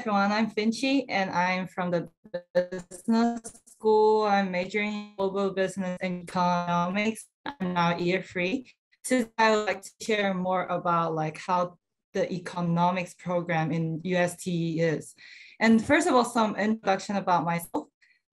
everyone, I'm Vinnci and I'm from the business school. I'm majoring in global business and economics. I'm now year three. Today I would like to share more about like how the economics program in UST is. And first of all, some introduction about myself.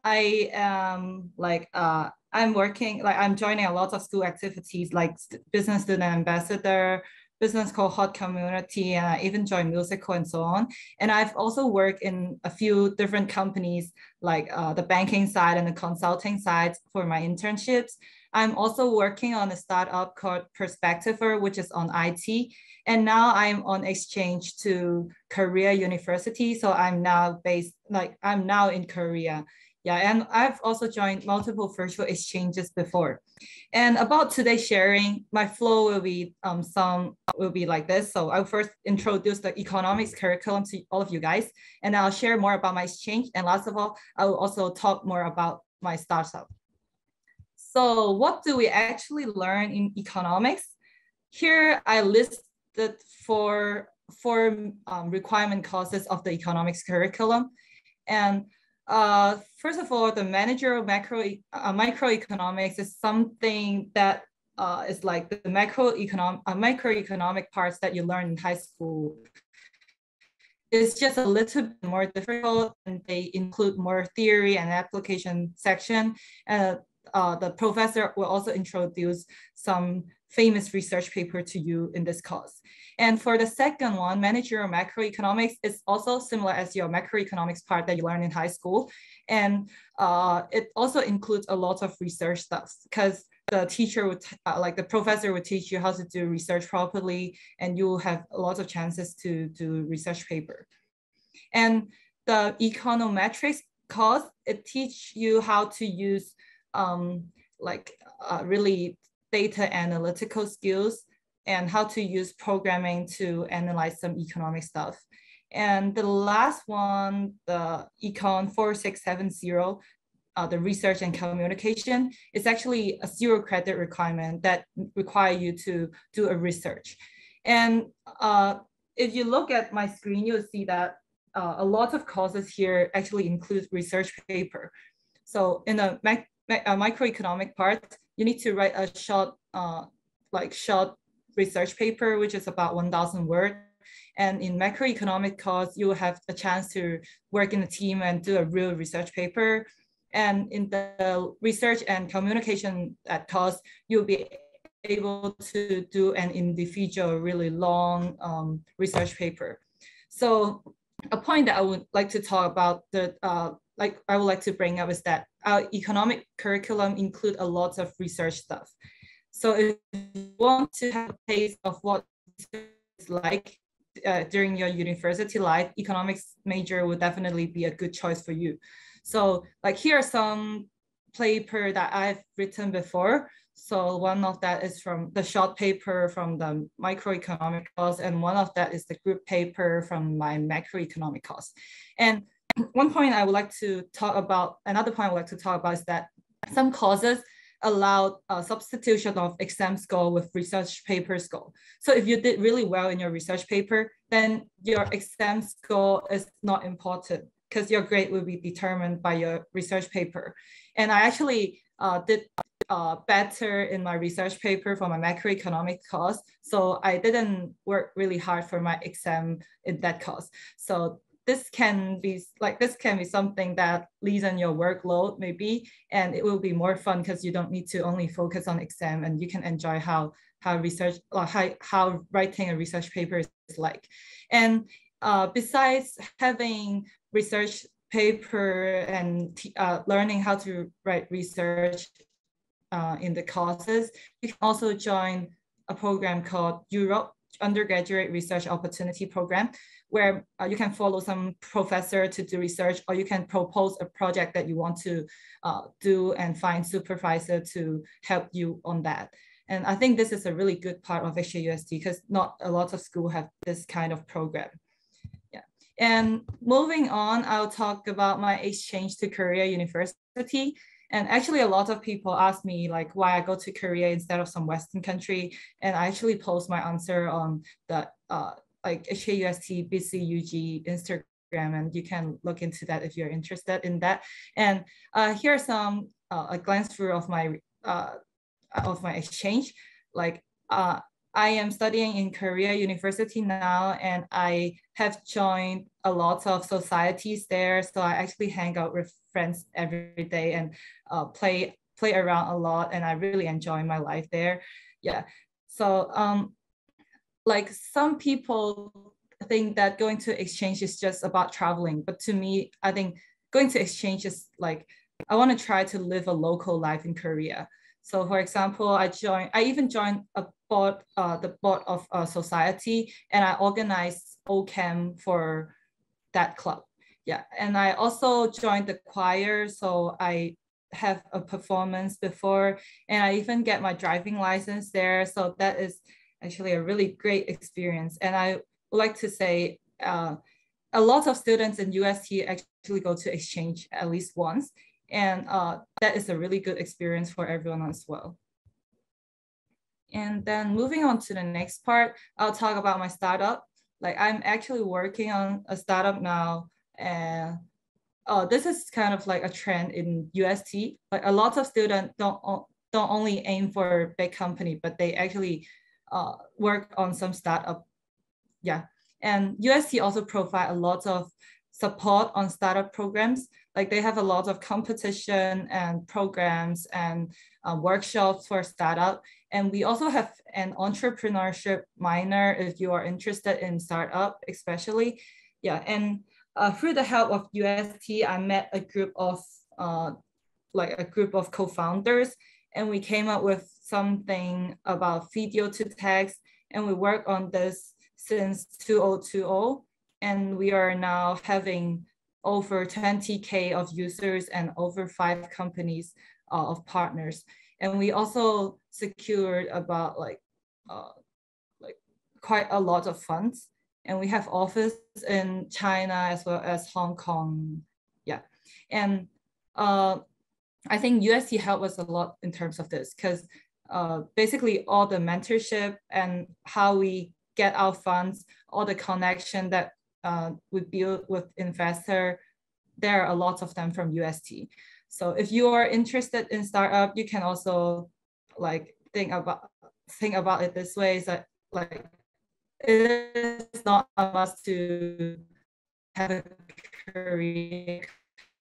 I am like uh, I'm working like I'm joining a lot of school activities like business student ambassador, business cohort community, and I even joined musical and so on. And I've also worked in a few different companies like uh, the banking side and the consulting side for my internships. I'm also working on a startup called Perspectiver, which is on IT. And now I'm on exchange to Korea University. So I'm now based, like I'm now in Korea. Yeah, and I've also joined multiple virtual exchanges before. And about today's sharing, my flow will be um, some will be like this. So I'll first introduce the economics curriculum to all of you guys, and I'll share more about my exchange. And last of all, I will also talk more about my startup. So what do we actually learn in economics? Here I listed four, four um, requirement courses of the economics curriculum. And uh, first of all, the managerial macro uh, microeconomics is something that uh, is like the macroeconomic uh, microeconomic parts that you learn in high school. It's just a little bit more difficult, and they include more theory and application section. And uh, the professor will also introduce some famous research paper to you in this course. And for the second one, managerial macroeconomics is also similar as your macroeconomics part that you learn in high school. And uh, it also includes a lot of research stuff because the teacher would, uh, like the professor would teach you how to do research properly and you will have a lot of chances to do research paper. And the econometrics course, it teach you how to use um, like uh, really data analytical skills and how to use programming to analyze some economic stuff. And the last one, the Econ 4670, uh, the research and communication, is actually a zero credit requirement that require you to do a research. And uh, if you look at my screen, you'll see that uh, a lot of courses here actually include research paper. So in the microeconomic part, you need to write a short, uh, like short research paper, which is about 1,000 words. And in macroeconomic course, you will have a chance to work in a team and do a real research paper. And in the research and communication at course, you'll be able to do an individual really long um, research paper. So a point that I would like to talk about the uh, like I would like to bring up is that our economic curriculum include a lot of research stuff. So if you want to have a taste of what it's like uh, during your university life, economics major would definitely be a good choice for you. So like here are some paper that I've written before. So one of that is from the short paper from the microeconomic course, and one of that is the group paper from my macroeconomic course. And one point I would like to talk about, another point I would like to talk about is that some courses allowed a substitution of exam score with research paper score. So if you did really well in your research paper, then your exam score is not important because your grade will be determined by your research paper. And I actually uh, did uh, better in my research paper for my macroeconomic course. So I didn't work really hard for my exam in that course. So this can be like this can be something that lessen your workload maybe and it will be more fun because you don't need to only focus on exam and you can enjoy how how research or how, how writing a research paper is like. And uh, besides having research paper and uh, learning how to write research uh, in the courses you can also join a program called UROP undergraduate research opportunity program where uh, you can follow some professor to do research or you can propose a project that you want to uh, do and find supervisor to help you on that. And I think this is a really good part of HKUST because not a lot of school have this kind of program. Yeah. And moving on, I'll talk about my exchange to Korea University. And actually, a lot of people ask me like why I go to Korea instead of some Western country. And I actually post my answer on the uh, like HKUST BCUG Instagram and you can look into that if you're interested in that. And uh, here's some uh, a glance through of my uh, of my exchange. Like uh, I am studying in Korea University now, and I have joined a lot of societies there. So I actually hang out with friends every day and uh, play play around a lot, and I really enjoy my life there. Yeah. So um, like some people think that going to exchange is just about traveling, but to me, I think going to exchange is like I want to try to live a local life in Korea. So for example, I joined, I even joined a board, uh, the board of a society, and I organized O-Camp for that club. Yeah, and I also joined the choir, so I have a performance before, and I even get my driving license there. So that is actually a really great experience. And I would like to say, uh, a lot of students in UST actually go to exchange at least once, and uh, that is a really good experience for everyone as well. And then moving on to the next part, I'll talk about my startup. Like I'm actually working on a startup now and uh, this is kind of like a trend in UST. Like a lot of students don't, don't only aim for big company, but they actually uh, work on some startup. Yeah, and UST also provide a lot of support on startup programs. Like they have a lot of competition and programs and uh, workshops for startup. And we also have an entrepreneurship minor if you are interested in startup, especially. Yeah, and uh, through the help of UST, I met a group of uh, like a group of co-founders and we came up with something about video to text and we work on this since 2020 and we are now having over 20K of users and over five companies uh, of partners. And we also secured about like, uh, like quite a lot of funds. And we have office in China as well as Hong Kong. Yeah. And uh, I think UST helped us a lot in terms of this because uh, basically all the mentorship and how we get our funds, all the connection that uh, we build with investor, there are a lot of them from UST. So if you are interested in startup, you can also like think about think about it this way: is that like it is not a must to have a career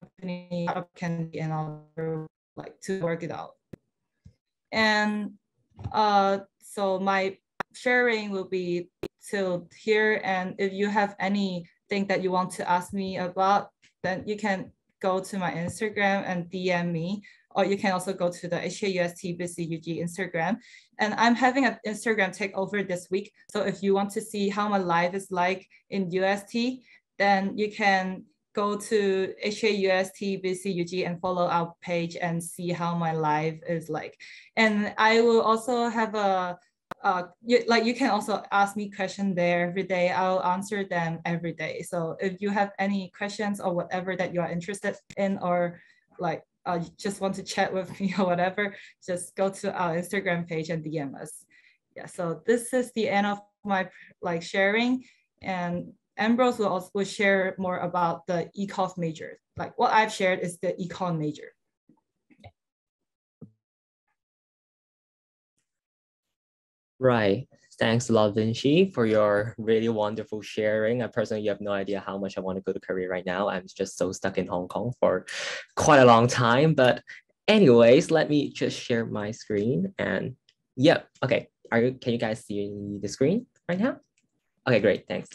company can be another like to work it out. And uh, so my sharing will be till here. And if you have anything that you want to ask me about, then you can go to my Instagram and DM me, or you can also go to the HKUST BCUG Instagram. And I'm having an Instagram takeover this week. So if you want to see how my life is like in UST, then you can go to HKUST BCUG and follow our page and see how my life is like. And I will also have a uh, you, like you can also ask me questions there every day. I'll answer them every day. So if you have any questions or whatever that you are interested in, or like uh, just want to chat with me or whatever, just go to our Instagram page and DM us. Yeah. So this is the end of my like sharing, and Ambrose will also will share more about the ECOF major. Like what I've shared is the econ major. Right. Thanks a lot, Vinnci, for your really wonderful sharing. I personally, have no idea how much I want to go to Korea right now. I'm just so stuck in Hong Kong for quite a long time. But anyways, let me just share my screen. And yep, okay. Are you, can you guys see the screen right now? Okay, great, thanks.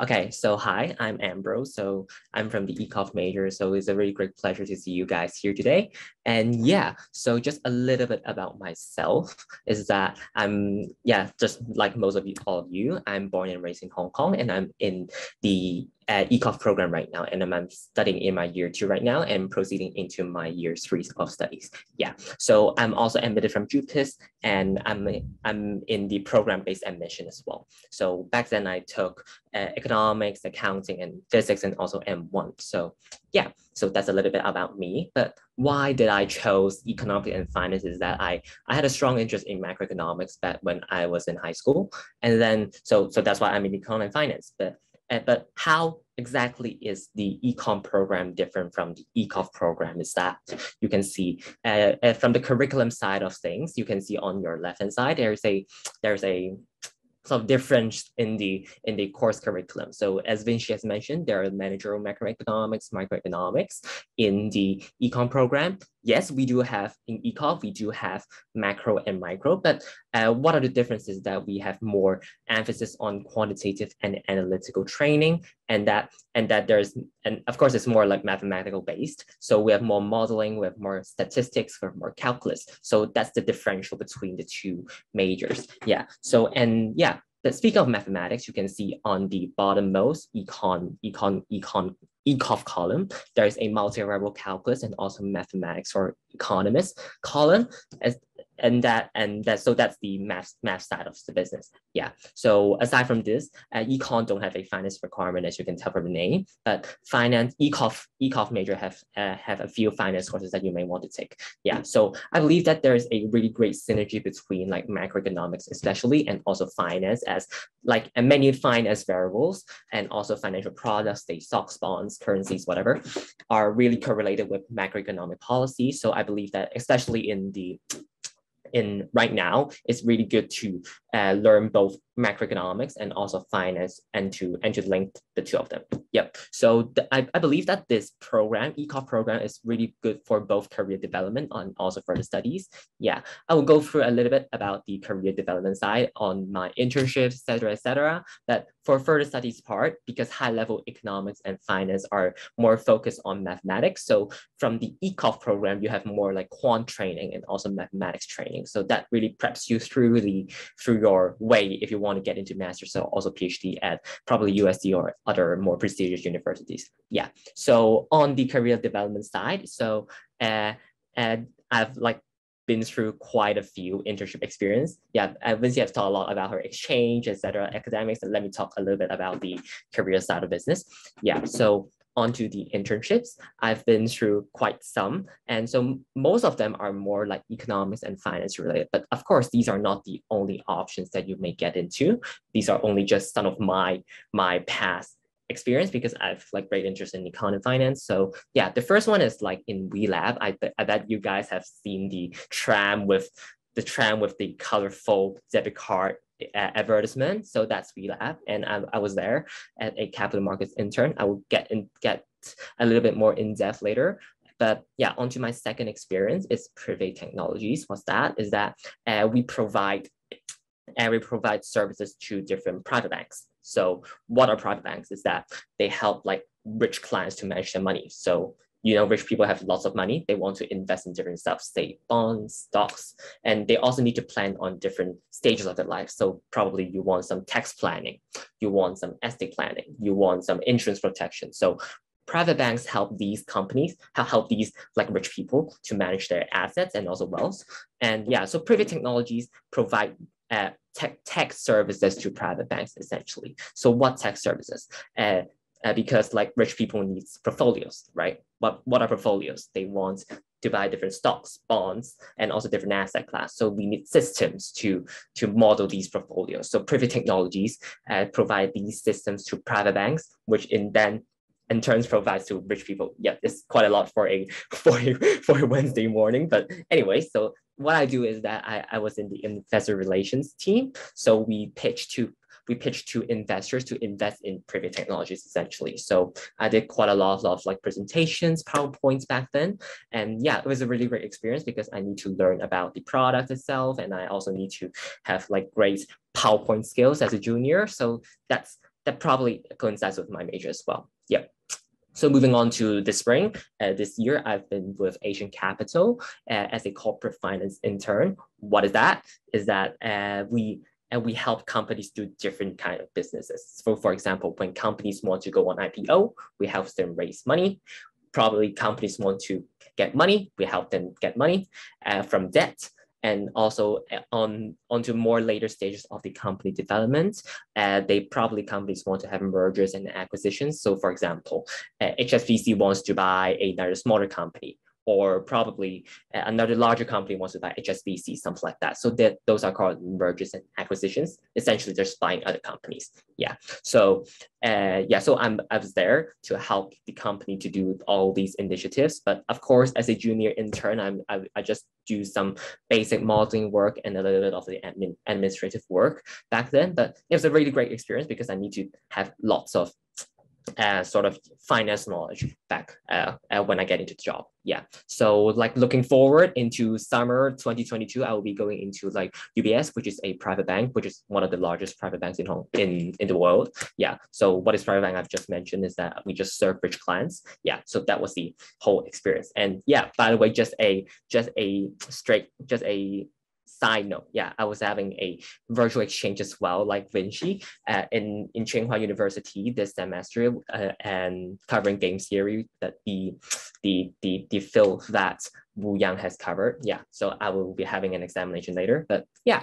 Okay, so hi, I'm Ambrose. So I'm from the ECOF major. So it's a really great pleasure to see you guys here today. And yeah, so just a little bit about myself is that I'm, yeah, just like most of you, all of you, I'm born and raised in Hong Kong and I'm in the uh, ECOF program right now, and I'm, studying in my year two right now and proceeding into my year three of studies. Yeah, so I'm also admitted from JUPAS, and I'm I'm in the program-based admission as well. So back then I took uh, economics, accounting, and physics, and also M1. So yeah, so that's a little bit about me. But why did I chose economics and finance is that I, I had a strong interest in macroeconomics back when I was in high school. And then, so, so that's why I'm in econ and finance. But but how exactly is the econ program different from the ECOF program is that you can see uh, from the curriculum side of things, you can see on your left hand side, there's a, there's a sort of difference in the in the course curriculum. So as Vinnci has mentioned, there are managerial macroeconomics, microeconomics in the econ program. Yes, we do have in econ, we do have macro and micro, but uh, what are the differences that we have more emphasis on quantitative and analytical training and that and that there's and of course it's more like mathematical based. So we have more modeling, we have more statistics, we have more calculus. So that's the differential between the two majors. Yeah. So and yeah, but speaking of mathematics, you can see on the bottom most econ, econ, econ, ECOF column, there's a multi-variable calculus and also mathematics for economists column. As and that and that so that's the math math side of the business. Yeah. So aside from this uh, econ don't have a finance requirement as you can tell from the name but finance ecof ecof major have uh, have a few finance courses that you may want to take. Yeah. So i believe that there's a really great synergy between like macroeconomics especially and also finance as like and many finance variables and also financial products they stocks bonds currencies whatever are really correlated with macroeconomic policy. So i believe that especially in the in right now, it's really good to uh, learn both macroeconomics and also finance and to and to link the two of them. Yep. So the, I, I believe that this program, ECOF program, is really good for both career development and also further studies. Yeah, I will go through a little bit about the career development side on my internships, etc., etc. But for further studies part, because high level economics and finance are more focused on mathematics. So from the ECOF program, you have more like quant training and also mathematics training. So that really preps you through the through your way if you want to get into master's or also PhD at probably UST or other more prestigious universities. Yeah. So on the career development side, so uh, and I've like been through quite a few internship experience. Yeah, Vinnci has talked a lot about her exchange, etc., academics, and let me talk a little bit about the career side of business. Yeah, so onto the internships. I've been through quite some. And so most of them are more like economics and finance related. But of course, these are not the only options that you may get into. These are only just some of my, my past experience because I've like great interest in econ and finance. So yeah, the first one is like in WeLab. I, I bet you guys have seen the tram with the tram with the colorful debit card advertisement. So that's WeLab, and I, I was there at a capital markets intern. I will get in get a little bit more in depth later. But yeah, onto my second experience is Prive Technologies. What's that? Is that uh, we provide and we provide services to different private banks. So what are private banks? Is that they help like rich clients to manage their money. So you know, rich people have lots of money. They want to invest in different stuff, say bonds, stocks, and they also need to plan on different stages of their life. So probably you want some tax planning, you want some estate planning, you want some insurance protection. So private banks help these companies, help these like rich people to manage their assets and also wealth. And yeah, so Prive Technologies provide uh, tech, tech services to private banks essentially. So what tech services? Uh, uh, because like rich people need portfolios, right? What, what are portfolios? They want to buy different stocks, bonds, and also different asset class. So we need systems to, to model these portfolios. So Prive Technologies uh, provide these systems to private banks, which in then in turns provides to rich people. Yeah, it's quite a lot for a for a, for a Wednesday morning. But anyway, so what I do is that I, I was in the investor relations team. So we pitch to we pitched to investors to invest in Prive Technologies essentially. So I did quite a lot of like presentations, PowerPoints back then. And yeah, it was a really great experience because I need to learn about the product itself. And I also need to have like great PowerPoint skills as a junior. So that's that probably coincides with my major as well. Yep. So moving on to the spring, uh, this year I've been with Asian Capital uh, as a corporate finance intern. What is that? Is that uh, we and we help companies do different kind of businesses. So for example, when companies want to go on IPO, we help them raise money. Probably companies want to get money, we help them get money uh, from debt and also uh, on onto more later stages of the company development, uh, they probably companies want to have mergers and acquisitions. So for example, uh, HSBC wants to buy another smaller company or probably another larger company wants to buy HSBC, something like that. So that those are called mergers and acquisitions. Essentially, they're buying other companies. Yeah. So uh, yeah, so I'm I was there to help the company to do all these initiatives. But of course, as a junior intern, I'm I, I just do some basic modeling work and a little bit of the admin administrative work back then. But it was a really great experience because I need to have lots of uh, sort of finance knowledge back uh, uh, when I get into the job. Yeah. So like looking forward into summer 2022, I will be going into like UBS, which is a private bank, which is one of the largest private banks in home in, in the world. Yeah. So what is private bank I've just mentioned is that we just serve rich clients. Yeah. So that was the whole experience. And yeah, by the way, just a just a straight, just a side note, yeah, I was having a virtual exchange as well, like Vinnci, uh, in in Tsinghua University this semester, uh, and covering game theory that the the the the field that Wu Yang has covered. Yeah, so I will be having an examination later, but yeah,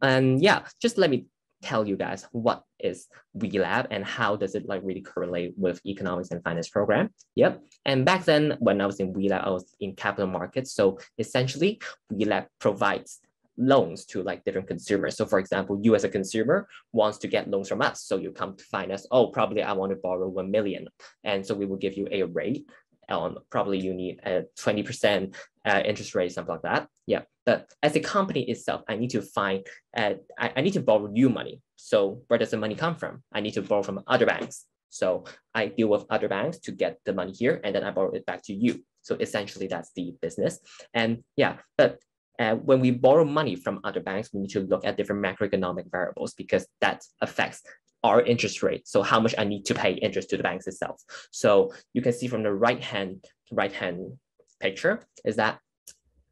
and yeah, just let me tell you guys what is WeLab and how does it like really correlate with economics and finance program. Yep. And back then when I was in WeLab, I was in capital markets. So essentially WeLab provides loans to like different consumers. So for example, you as a consumer wants to get loans from us. So you come to find us, oh, probably I want to borrow 1 million. And so we will give you a rate on probably you need a 20% uh, interest rate, something like that. Yeah. But as a company itself, I need to find, uh, I, I need to borrow you money. So where does the money come from? I need to borrow from other banks. So I deal with other banks to get the money here and then I borrow it back to you. So essentially that's the business. And yeah, but uh, when we borrow money from other banks, we need to look at different macroeconomic variables because that affects our interest rate. So how much I need to pay interest to the banks itself. So you can see from the right hand right hand picture is that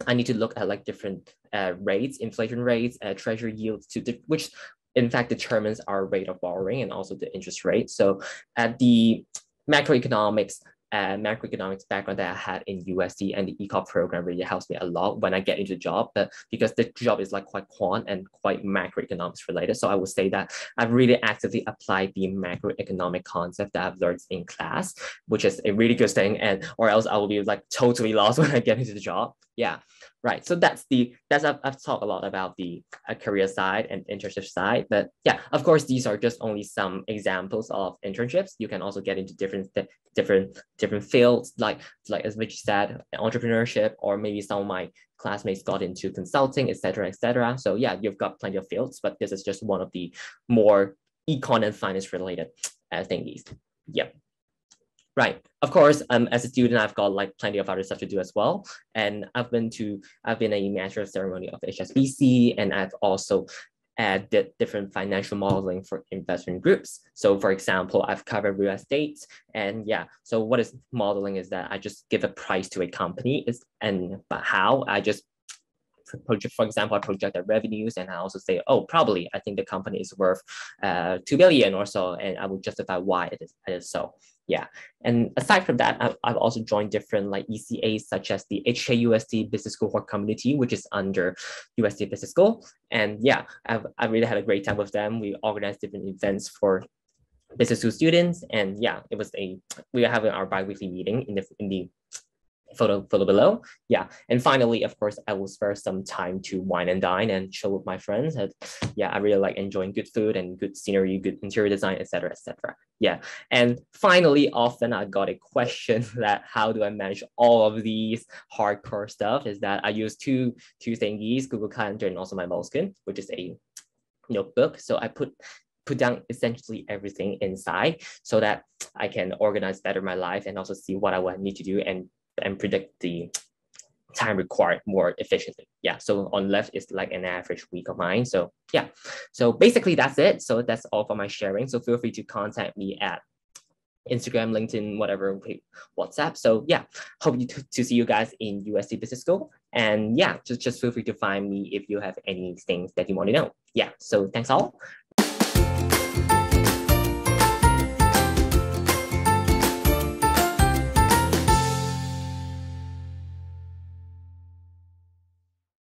I need to look at like different uh, rates, inflation rates, uh, treasury yields, to which in fact determines our rate of borrowing and also the interest rate. So at the macroeconomics uh, macroeconomics background that I had in UST and the ECOF program really helps me a lot when I get into the job, but because the job is like quite quant and quite macroeconomics related. So I would say that I've really actively applied the macroeconomic concept that I've learned in class, which is a really good thing. And or else I will be like totally lost when I get into the job. Yeah right. So that's the that's I've, I've talked a lot about the uh, career side and internship side but yeah of course these are just only some examples of internships. You can also get into different different different fields like like as Mitch said entrepreneurship or maybe some of my classmates got into consulting etc etc so yeah you've got plenty of fields but this is just one of the more econ and finance related uh, thingies. Yep Right. Of course, um, as a student, I've got like plenty of other stuff to do as well. And I've been to, I've been a master of ceremony of HSBC, and I've also added different financial modeling for investment groups. So for example, I've covered real estate and yeah, so what is modeling is that I just give a price to a company is and but how I just project, for example, I project the revenues and I also say, oh, probably I think the company is worth uh, 2 billion or so, and I will justify why it is, it is so. Yeah. And aside from that, I've, I've also joined different like ECAs such as the HKUST Business Cohort Community, which is under UST Business School. And yeah, I've, I really had a great time with them. We organized different events for business school students. And yeah, it was a, we were having our bi-weekly meeting in the, in the photo photo below. Yeah, and finally, of course, I will spare some time to wine and dine and chill with my friends. And yeah, I really like enjoying good food and good scenery, good interior design, etc., etc. Yeah, and finally, often I got a question that how do I manage all of these hardcore stuff? Is that I use two two thingies, Google Calendar and also my Moleskine, which is a notebook. So I put put down essentially everything inside so that I can organize better my life and also see what I would need to do and and predict the time required more efficiently. Yeah, so on left is like an average week of mine. So yeah, so basically that's it. So that's all for my sharing. So feel free to contact me at Instagram, LinkedIn, whatever, WhatsApp. So yeah, hope you to see you guys in UST Business School. And yeah, just, just feel free to find me if you have any things that you want to know. Yeah, so thanks all.